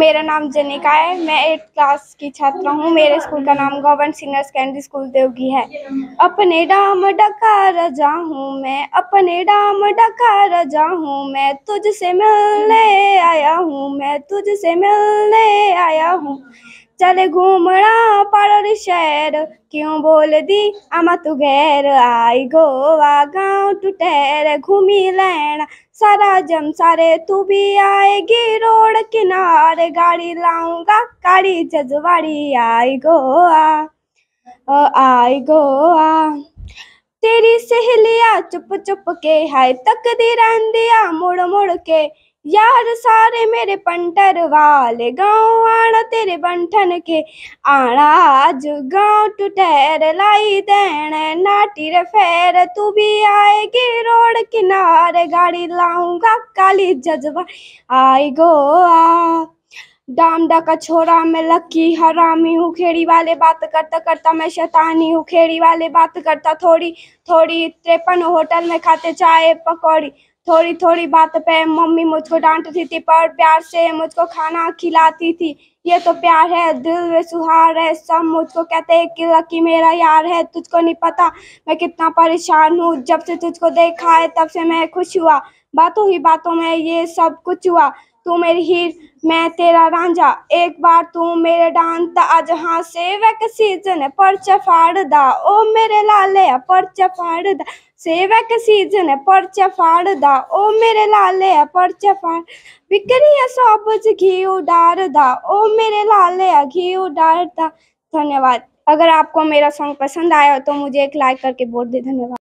मेरा नाम जनिका है। मैं एट क्लास की छात्रा हूँ। मेरे स्कूल का नाम government senior secondary school Devgi है। अपने डाम डका रजा हूँ मैं। अपने डाम डका रजा हूँ मैं। तुझसे मिलने आया हूँ मैं। तुझसे मिलने आया हूँ। चले घूमना पड़ शहर। क्यों बोल दी अमा तू गैर? आई गोवा गाँव टू टहर, घूमी लैना सारा जम सारे तू भी आएगी रोड किनारे। गाड़ी लाऊँगा, गाड़ी जजवाड़ी। आई गोवा आई गोवा। तेरी सहेलिया चुप चुप के, हाय तक दी रंदिया मुड़ मुड़ के। यार सारे मेरे पंटर वाले गाँव आना तेरे बंठन के आना। आज गाँव टू ठहर लाई देन नाटी रे फेर, तू भी आएगी रोड किनारे। गाड़ी लाऊँगा काली जजवा आई गो आ डामडा का छोरा मैं लक्की हरामी हूँ, खेड़ी वाले बात करता करता मैं शैतानी हूँ। खेड़ी वाले बात करता थोड़ी थोड़ी त्रेपन होटल में खाते चाय पकौड़ी। थोड़ी थोड़ी बात पे मम्मी मुझको डांटती थी, पर प्यार से मुझको खाना खिलाती थी। ये तो प्यार है, दिल में सुहार है, सब मुझको कहते हैं कि लकी मेरा यार है, तुझको नहीं पता मैं कितना परेशान हूँ। जब से तुझको देखा है, तब से मैं खुश हुआ। बातों ही बातों में ये सब कुछ हुआ। तू मेरी हीर, मैं तेरा रांझा। एक बार तू मेरे डांता आज हाँ सेवक सीज़न पर्चा फाड़ दा ओ मेरे लाले, पर फाड़ दा सेवक सीज़न, परचा फाड़ दा। ओ मेरे लाले, परचा फाड़। बिक्री सबज घी उडार दा। ओ मेरे लाले, घी उडार दा। धन्यवाद। अगर आपको मेरा सॉन्ग पसंद आया हो तो मुझे एक लाइक करके बोल दे। धन्यवाद।